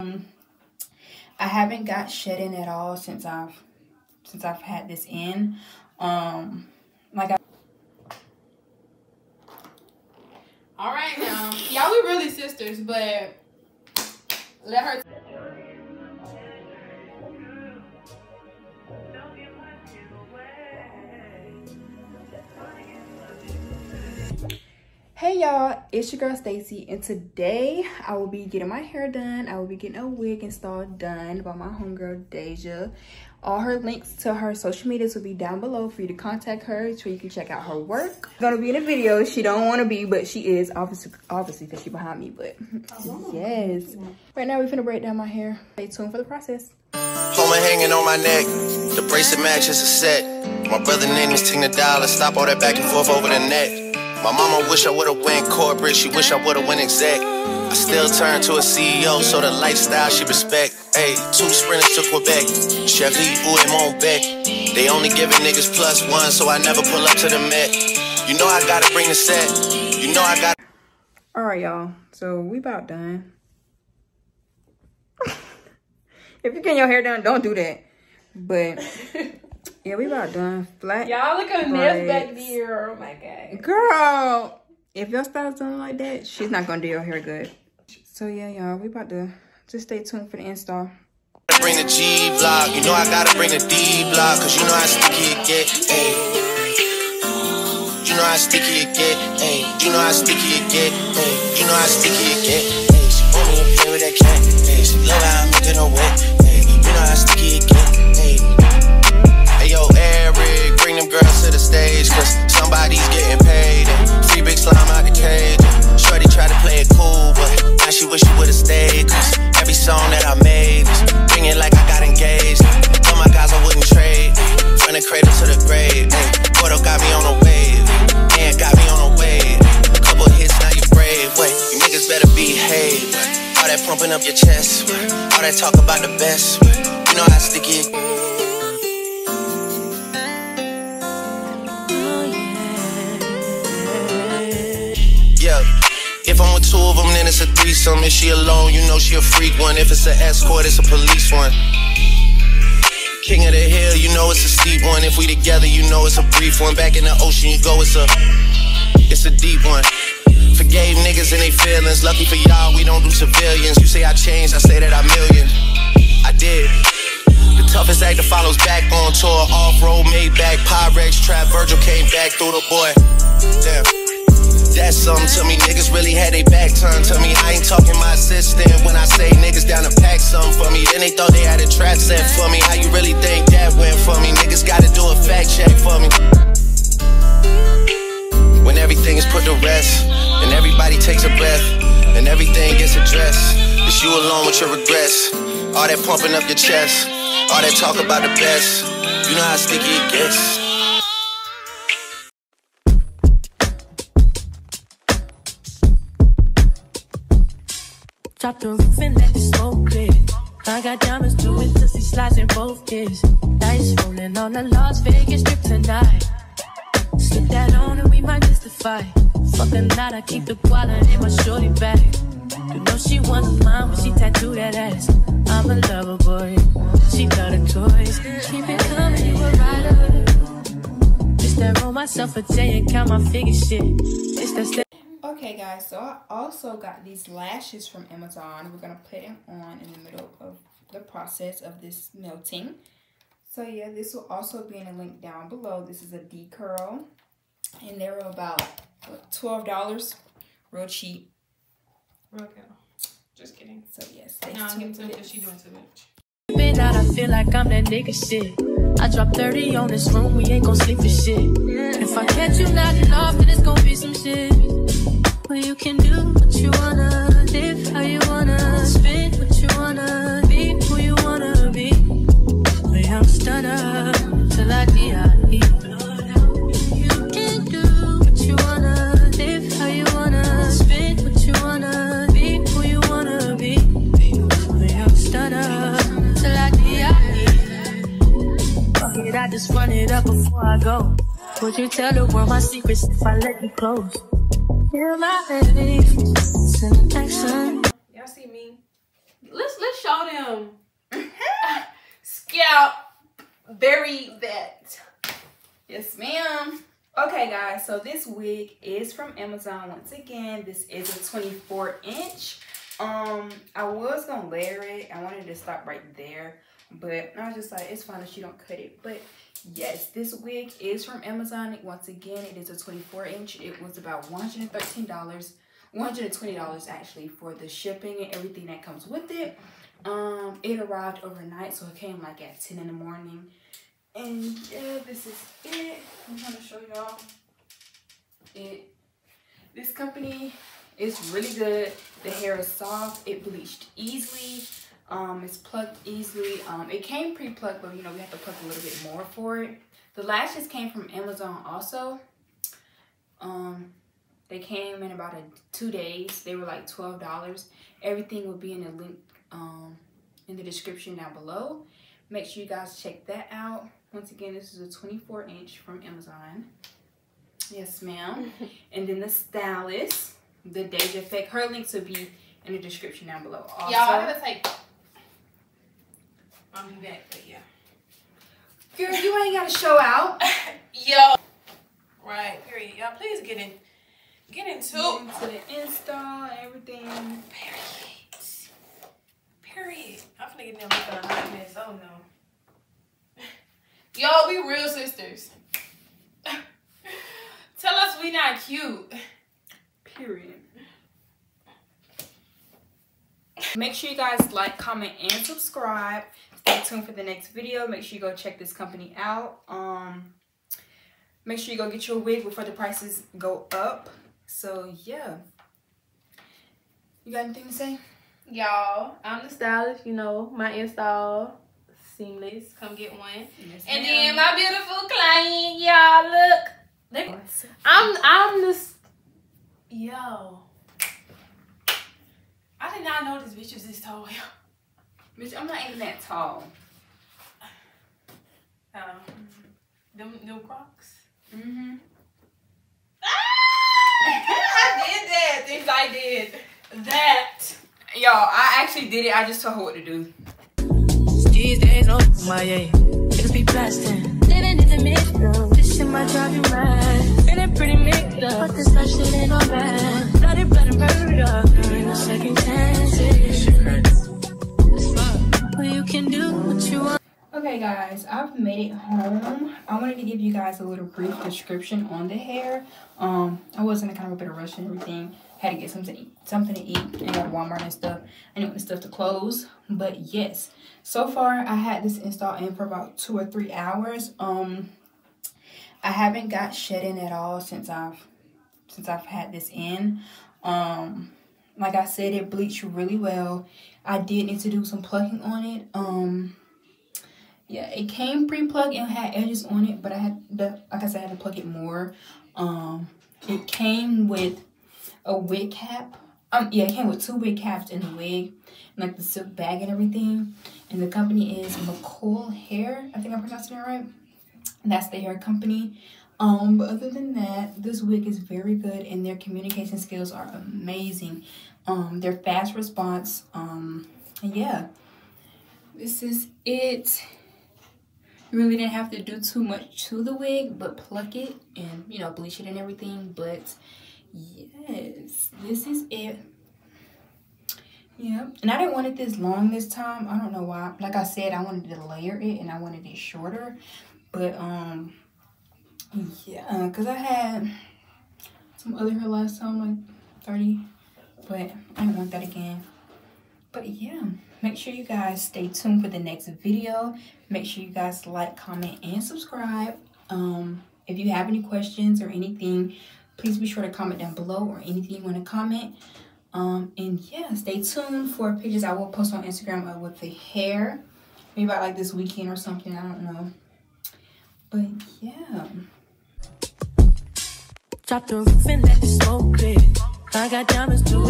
Um, I haven't got shedding at all since I've since I've had this in. Um, like I. All right now, y'all, we really sisters, but let her. Hey y'all, it's your girl Stacie and today I will be getting my hair done. I will be getting a wig installed done by my homegirl Deja. All her links to her social medias will be down below for you to contact her so you can check out her work. Gonna be in a video. She don't want to be, but she is obviously obviously because she behind me. But yes, right now we're gonna break down my hair. Stay tuned for the process. Homer hanging on my neck. The bracelet matches a set. My brother name is Tina Dollar. Stop all that back and forth over the net. My mama wish I would've went corporate, she wish I would've went exec. I still turn to a CEO, so the lifestyle she respect. Hey, two sprinters to Quebec, Cherie ou et Montbec. They only giving niggas plus one, so I never pull up to the Met. You know I gotta bring the set, you know I got. All right, y'all. So we about done. if you get your hair done, don't do that. But yeah, we about done. Flat. Y'all look at nails back there. Oh my god. Girl, if your style's done like that, she's not gonna do your hair good. So yeah, y'all, we about to just stay tuned for the install. Bring the G block, you know I gotta bring the D block, cause you know how sticky it get. Ay. You know how sticky it get. Ay. You know how sticky it get. Ay. You know how sticky it get. Ay. She want me to play with that cat. Ay. She love how I'm making her wet. Ay. To the Porto got me on a wave. And got me on a wave. Couple hits, now you brave. Wait, you niggas better behave. All that pumping up your chest. All that talk about the best. You know how sticky it Yeah. If I'm with two of them, then it's a threesome. If she alone, you know she a freak one. If it's an escort, it's a police one. King of the hill, you know it's a steep one. If we together, you know it's a brief one. Back in the ocean, you go, it's a, it's a deep one. Forgave niggas and they feelings. Lucky for y'all, we don't do civilians. You say I changed, I say that I million. I did. The toughest actor follows back on tour. Off road, made back, Pyrex, trap. Virgil came back through the boy. Damn. That's something to me. Niggas really had their back turned to me. I ain't talking my assistant when I say niggas down to pack something for me. Then they thought they had a trap set for me. How you really think that went for me? Niggas gotta do a fact check for me. When everything is put to rest, and everybody takes a breath, and everything gets addressed, it's you alone with your regrets. All that pumping up your chest, all that talk about the best. You know how sticky it gets. Drop the roof and let the smoke clear. I got diamonds doing pussy slides in both ears. Dice rolling on the Las Vegas strip tonight. Slip that on and we might fight. Fuck a night, I keep the quality in my shorty bag. You know she wants mine when she tattoo that ass. I'm a lover boy, she got the toys. Keep it coming, you a rider. Just that roll myself a J and count my figure shit. It's that. Okay, guys, so I also got these lashes from Amazon. We're going to put them on in the middle of the process of this melting. So, yeah, this will also be in a link down below. This is a D-curl, and they were about $12. Real cheap. Real girl. Just kidding. So, yes, stay No, I'm tuned getting for too because she doing too much. Out, I feel like I'm that nigga shit. I drop 30 on this room, we ain't gon' sleep for shit. If I catch you knocking off, then it's gon' be some shit. Well, you can do what you wanna, live how you wanna, spin what you wanna, be who you wanna be. A young stunner, I die. You can do what you wanna, live how you wanna, spin what you wanna, be who you wanna be. Stunner, I die. Fuck it, I just run it up before I go. Would you tell the world my secrets if I let you close? Y'all see me? let's let's show them. Scalp, bury that. Yes, ma'am. Okay, guys, so this wig is from Amazon once again. This is a 24 inch. Um, I was gonna layer it. I wanted to stop right there, but I was just like, it's fine if you don't cut it. But yes, this wig is from Amazon. Once again, it is a 24 inch. It was about $113. $120 actually for the shipping and everything that comes with it. Um, it arrived overnight, so it came like at 10 in the morning. And yeah, this is it. I'm trying to show y'all it. This company is really good. The hair is soft. It bleached easily. Um, it's plucked easily. Um, it came pre-plucked, but you know we have to pluck a little bit more for it. The lashes came from Amazon also. Um, they came in about a, two days. They were like $12. Everything will be in the link um, in the description down below. Make sure you guys check that out. Once again, this is a 24 inch from Amazon. Yes, ma'am. and then the stylist, the Deja Effect. Her links will be in the description down below. Also, Y'all, I gotta take. I'll be back, but yeah. girl, you ain't got to show out. Yo. Right, period. Y'all, please get in. Get into Into the install, everything. Period. Period. I'm finna get them at a hot mess. Oh no. Y'all, we real sisters. Tell us we not cute. Period. Make sure you guys like, comment, and subscribe. Stay tuned for the next video. Make sure you go check this company out. Um, make sure you go get your wig before the prices go up. So yeah. You got anything to say? Y'all, I'm the stylist. You know, my install seamless. Come get one. Yes, And then my beautiful client, y'all look. They, I'm I'm the yo. I did not know this bitch was this tall. Bitch, I'm not even that tall. Um, them them Crocs. Mm-hmm. I did that. Things I did. That. Y'all, I actually did it. I just told her what to do. These days, no my yeah. Niggas be blasting. Living in the mix, though. This shit might drive you mad. Feeling pretty mixed up. But this life shit ain't all bad. Bloody, blood, and murder. There ain't no second chances. You can do what you want. Okay guys, I've made it home. I wanted to give you guys a little brief description on the hair. Um, I was in a kind of a bit of rush and everything. Had to get something to eat, something to eat and go to Walmart and stuff. I need the stuff to close. But yes, so far I had this install in for about two or three hours. Um, I haven't got shedding at all since I've since I've had this in. Um, like I said, it bleached really well. I did need to do some plucking on it. Um, yeah, it came pre-plucked and had edges on it, but I had the like I said, I had to plug it more. Um, it came with a wig cap. Um, yeah, it came with two wig caps in the wig, and like the silk bag and everything. And the company is Myecool Hair. I think I'm pronouncing it right. That's the hair company. Um, but other than that, this wig is very good, and their communication skills are amazing. Um, their fast response. Um, yeah, this is it. You really didn't have to do too much to the wig, but pluck it and you know bleach it and everything. But yes, this is it. Yeah, and I didn't want it this long this time. I don't know why. Like I said, I wanted to layer it and I wanted it shorter. But um, yeah, cause I had some other hair last time, like thirty, but I want that again. But yeah, make sure you guys stay tuned for the next video. Make sure you guys like, comment, and subscribe. Um, if you have any questions or anything, please be sure to comment down below or anything you want to comment. Um, and yeah, stay tuned for pictures I will post on Instagram uh, with the hair. Maybe about like this weekend or something. I don't know. But yeah. Drop the roof and let the smoke clear. I got diamonds, do it.